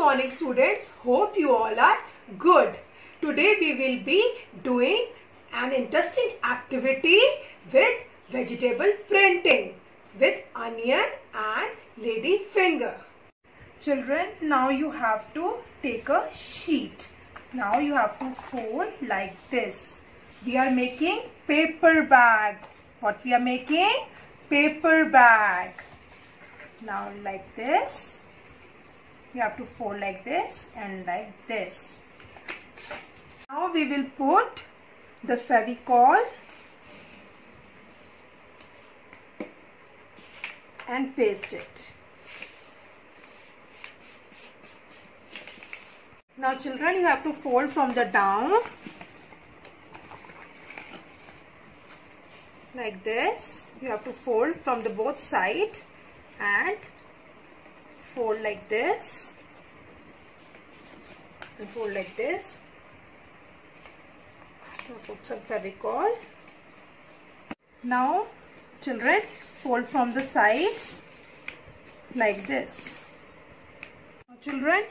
morning students. Hope you all are good. Today we will be doing an interesting activity with vegetable printing with onion and lady finger. Children, now you have to take a sheet. Now you have to fold like this. We are making paper bag. What we are making? Paper bag. Now like this you have to fold like this and like this. Now we will put the Fevicol and paste it. Now children you have to fold from the down like this. You have to fold from the both side and fold like this and fold like this. Put some fevicol now children fold from the sides like this. Now children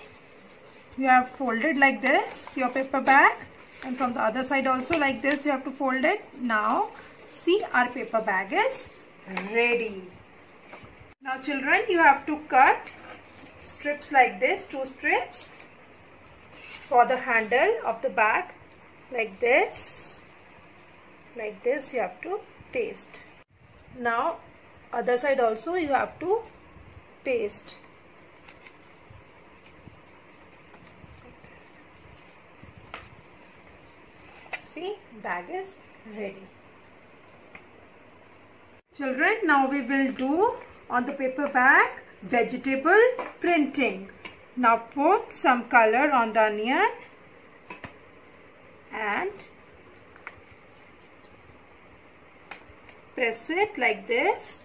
you have folded like this your paper bag. And from the other side also like this you have to fold it. Now see our paper bag is ready. Now children you have to cut strips like this two strips for the handle of the bag like this. Like this you have to paste. Now other side also you have to paste. See bag is ready. Children now we will do on the paper bag vegetable printing. Now put some color on the onion and press it like this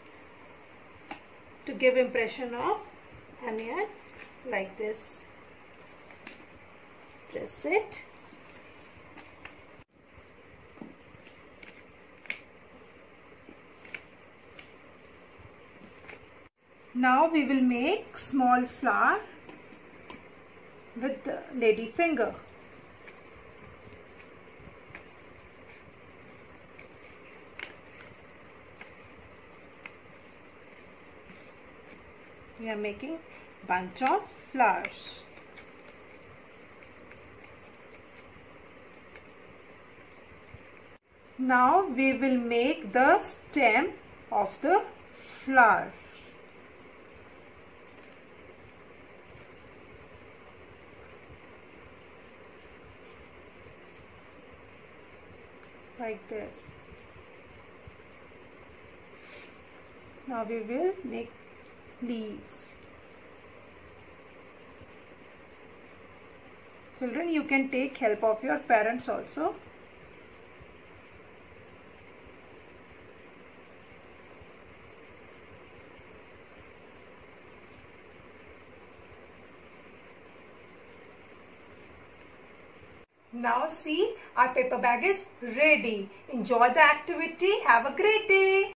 to give impression of onion like this. Press it. Now we will make small flower with the lady finger. We are making bunch of flowers. Now we will make the stem of the flower. Like this. Now we will make leaves. Children, you can take help of your parents also. Now see our paper bag is ready. Enjoy the activity. Have a great day.